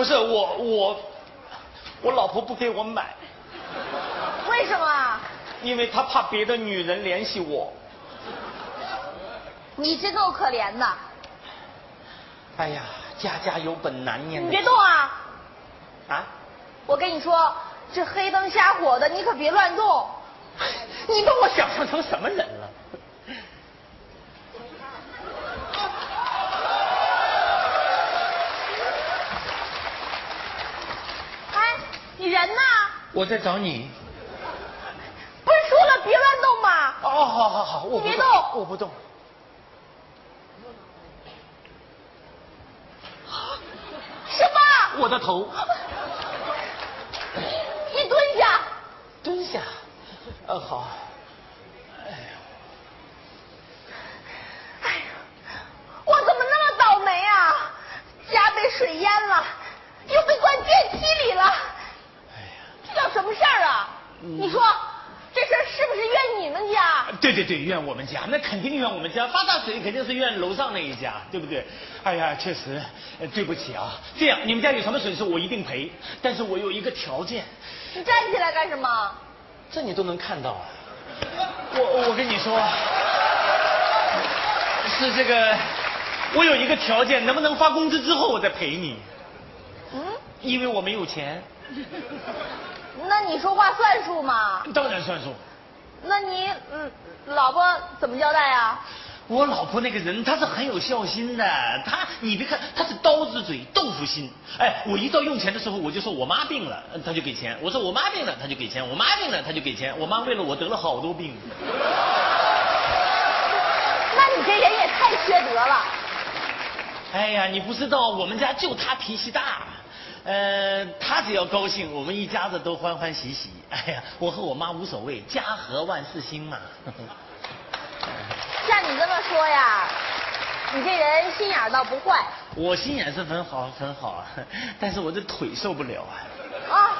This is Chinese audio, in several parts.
不是我我我老婆不给我买，为什么？因为她怕别的女人联系我。你真够可怜的。哎呀，家家有本难念的你别动啊！啊！我跟你说，这黑灯瞎火的，你可别乱动。你把我想象成什么人了？哎，你人呢？我在找你。不是说了别乱动吗？哦，好好好，我别动我不动。什么？我的头，你蹲下。蹲下。呃，好。哎呀，哎呀，我怎么那么倒霉啊？家被水淹了，又被关电梯里了。哎呀，这叫什么事儿啊？你说这事儿是不是怨你们家？对对对，怨我们家，那肯定怨我们家。发大水肯定是怨楼上那一家，对不对？哎呀，确实，呃对不起啊。这样，你们家有什么损失我一定赔，但是我有一个条件，你站起来干什么？这你都能看到啊。我我跟你说，是这个，我有一个条件，能不能发工资之后我再赔你？嗯，因为我没有钱。那你说话算数吗？当然算数。那你嗯，老婆怎么交代啊？我老婆那个人，她是很有孝心的。她，你别看她是刀子嘴豆腐心。哎，我一到用钱的时候，我就说我妈病了，她就给钱；我说我妈病了，她就给钱；我妈病了，她就给钱。我妈为了我得了好多病。那你这人也太缺德了。哎呀，你不知道，我们家就她脾气大。呃，他只要高兴，我们一家子都欢欢喜喜。哎呀，我和我妈无所谓，家和万事兴嘛。像你这么说呀，你这人心眼倒不坏我心眼是很好很好啊，但是我这腿受不了啊，啊。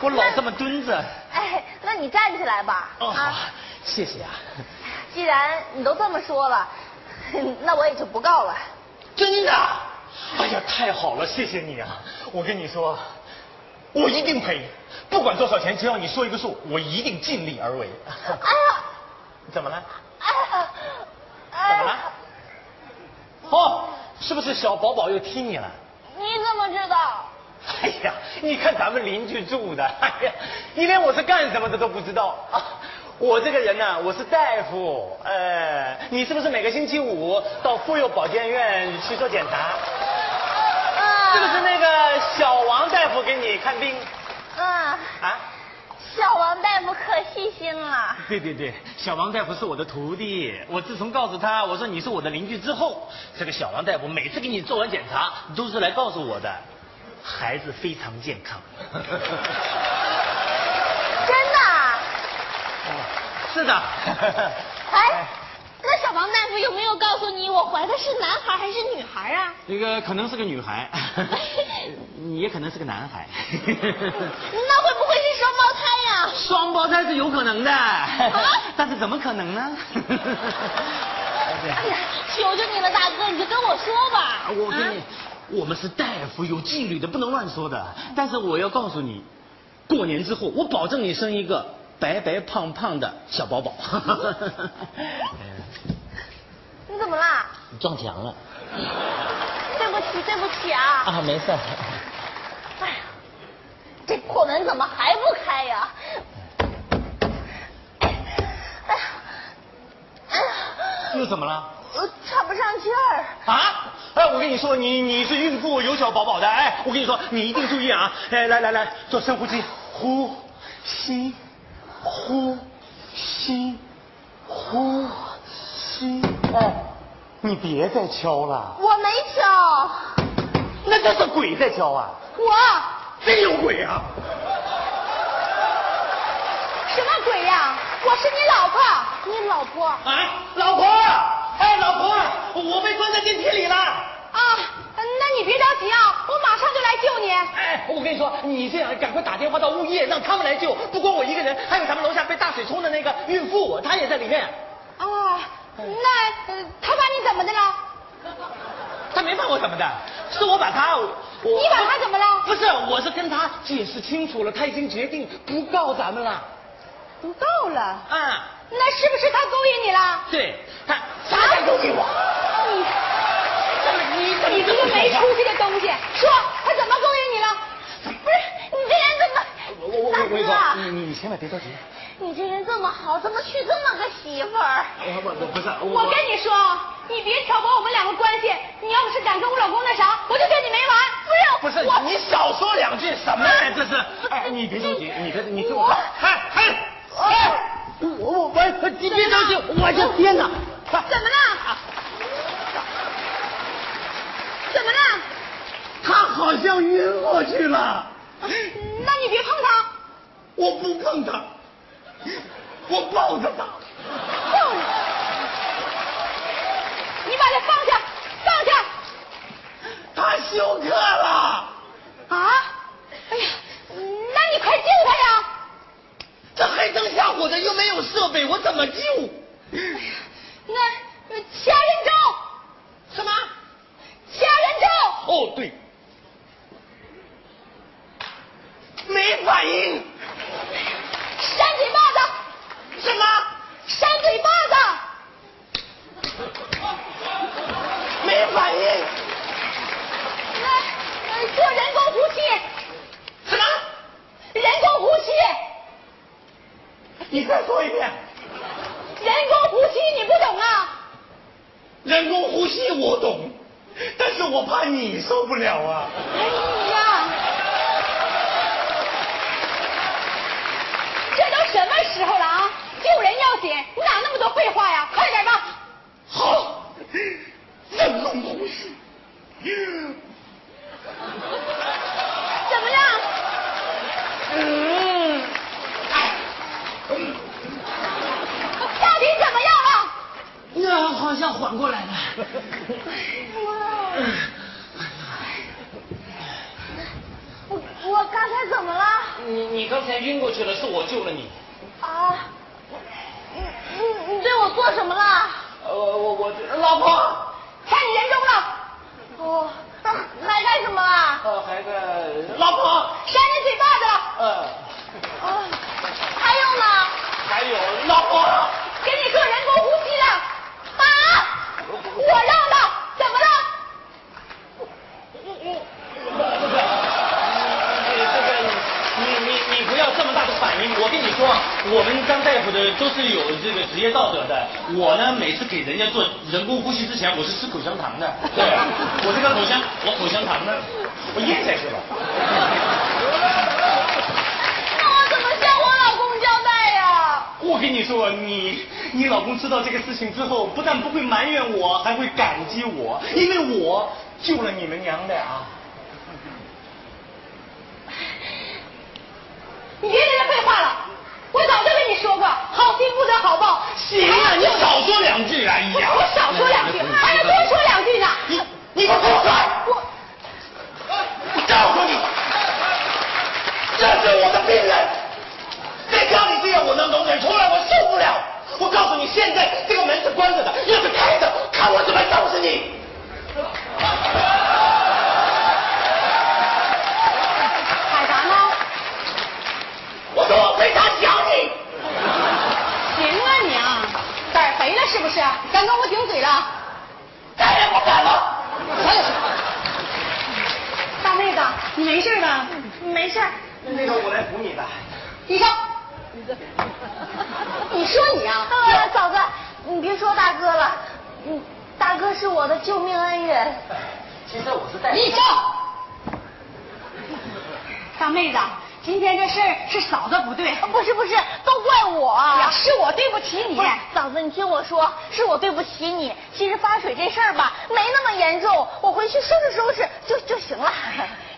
我老这么蹲着。哎，那你站起来吧。哦，好啊，，谢谢啊。既然你都这么说了，那我也就不告了。真的？哎呀，太好了，谢谢你啊！我跟你说，我一定赔，不管多少钱，只要你说一个数，我一定尽力而为。哎呀，怎么了？哎呀，怎么了？哦，是不是小宝宝又踢你了？你怎么知道？哎呀，你看咱们邻居住的，哎呀，你连我是干什么的都不知道啊！我这个人呢、我是大夫，呃，你是不是每个星期五到妇幼保健院去做检查？啊是不是那个小王大夫给你看病？嗯，啊？小王大夫可细心了。对对对，小王大夫是我的徒弟。我自从告诉他我说你是我的邻居之后，这个小王大夫每次给你做完检查，都是来告诉我的，孩子非常健康。真的啊？是的。哎，那小王大夫有没有告诉你我怀的是男孩还是女孩啊？这个可能是个女孩，你也可能是个男孩。那会不会是双胞胎呀、双胞胎是有可能的，但是怎么可能呢？哎呀，求求你了，大哥，你就跟我说吧。我跟你啊，我们是大夫，有纪律的，不能乱说的。但是我要告诉你，过年之后，我保证你生一个白白胖胖的小宝宝。你怎么啦？撞墙了对不起，对不起啊。啊？没事。哎呀，这破门怎么还不开呀？哎呀，哎呀，又怎么了？我喘不上气儿。啊！哎，我跟你说，你你是孕妇，有小宝宝的，哎，我跟你说，你一定注意啊！哎，来来来，做深呼吸，呼吸，呼吸，呼吸。哎，你别再敲了，我没敲，那这是鬼在敲啊！我真有鬼啊！什么鬼呀？我是你老婆，你老婆啊？啊，老婆，哎，老婆，我被关在电梯里了。啊那你别着急啊，我马上就来救你。哎，我跟你说，你这样赶快打电话到物业，让他们来救。不光我一个人，还有咱们楼下被大水冲的那个孕妇，她也在里面。啊，那呃他把你怎么的了？他没把我怎么的，是我把她，你把他怎么了？不是，我是跟他解释清楚了，他已经决定不告咱们了。不告了？啊，那是不是他勾引你了？对，他啥勾引我？你你你这个没出息的东西，说他怎么勾引你了？不是你这人？我我我我跟你，你你千万别着急。你这人这么好，怎么娶这么个媳妇儿？我我不是我跟你说，你别挑拨我们两个关系。你要不是敢跟我老公那啥，我就跟你没完。不是，不是，你少说两句什么呀？这是，哎，你别着急，你别你听我说，哎哎哎，我我我，你别着急，我的天哪！怎么了？怎么了？他好像晕过去了。不碰他，我抱着他。抱着。你把他放下，放下。他休克了。啊？哎呀，那你快救他呀！这黑灯瞎火的，又没有设备，我怎么救？哎呀，那掐人中。什么？掐人中。哦，对。没反应。扇嘴巴子。什么？扇嘴巴子。没反应。那做人工呼吸。什么？人工呼吸。你再说一遍。人工呼吸你不懂啊？人工呼吸我懂，但是我怕你受不了啊。哎呀，这都什么时候了啊？救人要紧，你哪那么多废话呀？快点吧。好，人工呼吸。怎么了？嗯。到底怎么样了？那好像缓过来了。我我刚才怎么了？你你刚才晕过去了，是我救了你。啊？你你你对我做什么了？呃，我我老婆。掐你人中了。哦，还干什么啊？呃，还干老婆。扇你嘴巴子了。呃。啊，还有呢？还有老婆。给你做人工呼吸了。啊！我让的，怎么了？这个，你你你不要这么大的反应。我跟你说，我们当大夫的都是有这个职业道德的。我呢，每次给人家做人工呼吸之前，我是吃口香糖的。对，我这个口香，我口香糖呢，我咽下去了。那我怎么向我老公交代呀？我跟你说，你你老公知道这个事情之后，不但不会埋怨我，还会感激我，因为我救了你们娘俩。你别在这废话了，我早就跟你说过，好心不得好报。行啊，你少说两句啊！哎呀，我少说两句，还要多说两句呢。你你给我滚！我我告诉你，这是我的病人，在家里这样我能容忍，出来我受不了。我告诉你，现在这个门是关着的，要是开着，看我怎么收拾你。海达呢？我说我没他讲你。行啊你啊，胆儿肥了是不是？敢跟我顶嘴了？再也不敢了。大妹子，你没事吧？没事。那个我来扶你的。医生，你说你啊？呃，嫂子，你别说大哥了，嗯，大哥是我的救命恩人。其实我是带。医生，大妹子，今天这事儿是嫂子不对，不是不是，都怪我呀，是我对不起你。嫂子，你听我说，是我对不起你。其实发水这事儿吧，没那么严重，我回去收拾收拾就就行了。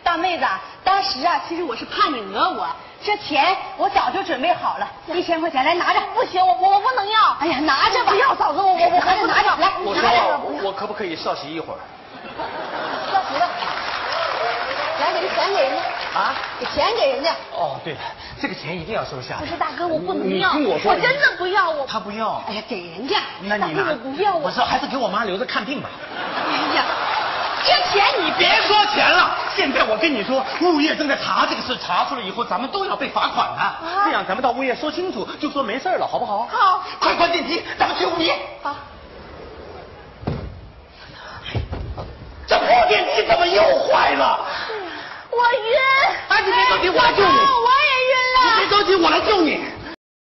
大妹子，当时啊，其实我是怕你讹我，这钱我早就准备好了，一千块钱来拿着。不行，我我不能要。哎呀，拿着吧。不要，嫂子，我我我还是拿着。来，我拿着。说我可不可以稍息一会儿？稍息吧。来，给钱给人家。啊？给钱给人家。哦，对了，这个钱一定要收下。不是大哥，我不能要。你听我说，我真的不要我。他不要。哎呀，给人家。那你大哥，我不要我。我说还是给我妈留着看病吧。钱你别说钱了，现在我跟你说，物业正在查这个事，查出来以后，咱们都要被罚款的。这样咱们到物业说清楚，就说没事了，好不好？好，快关电梯，咱们去物业。好。这破电梯怎么又坏了？我晕。哎，你别着急，我来救你。我也晕了。你别着急，我来救你。